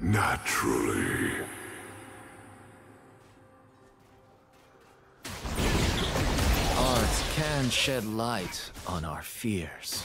Naturally. Art can shed light on our fears.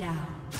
Down.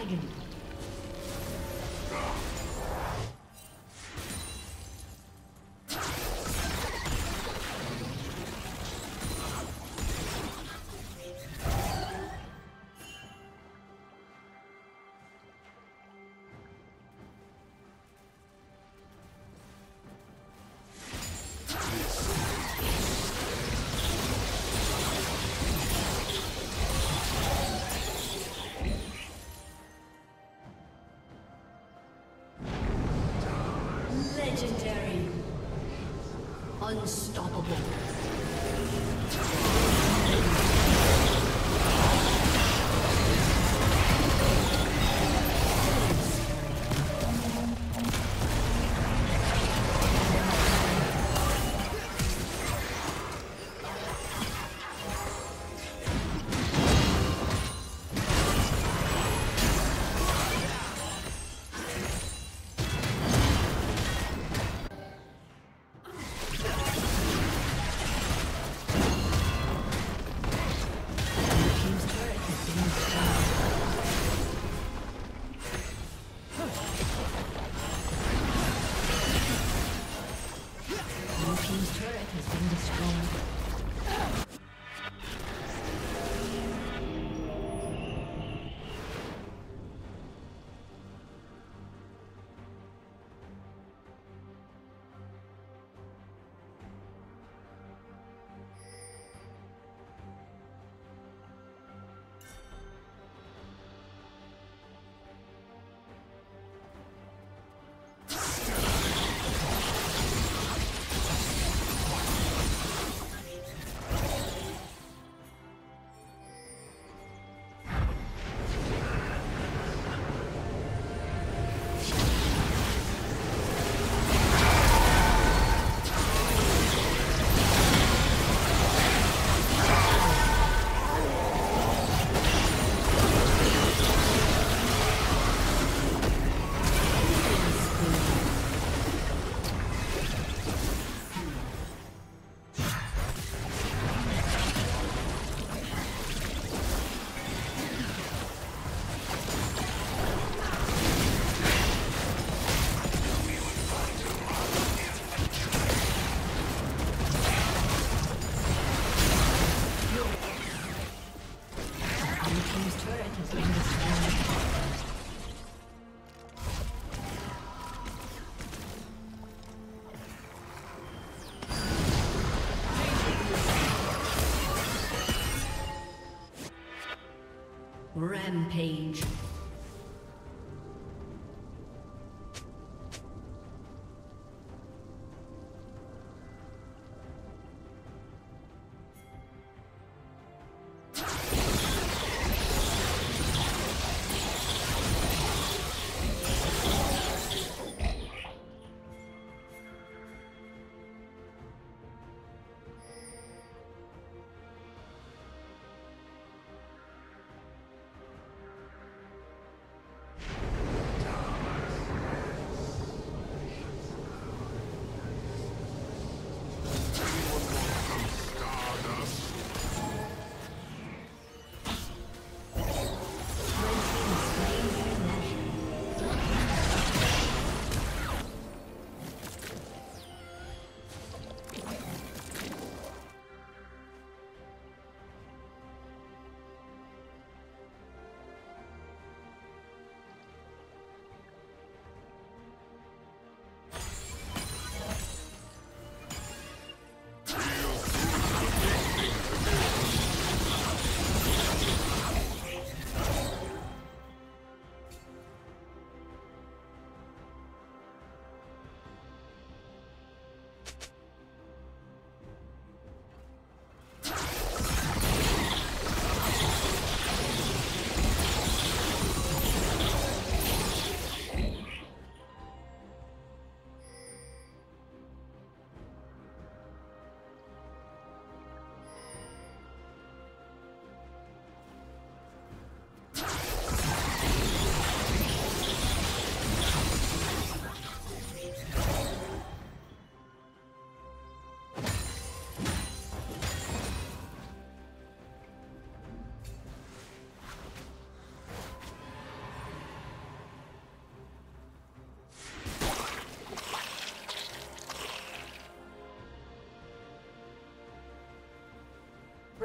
Dragon. Rampage.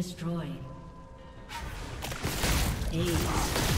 Destroyed. Ace.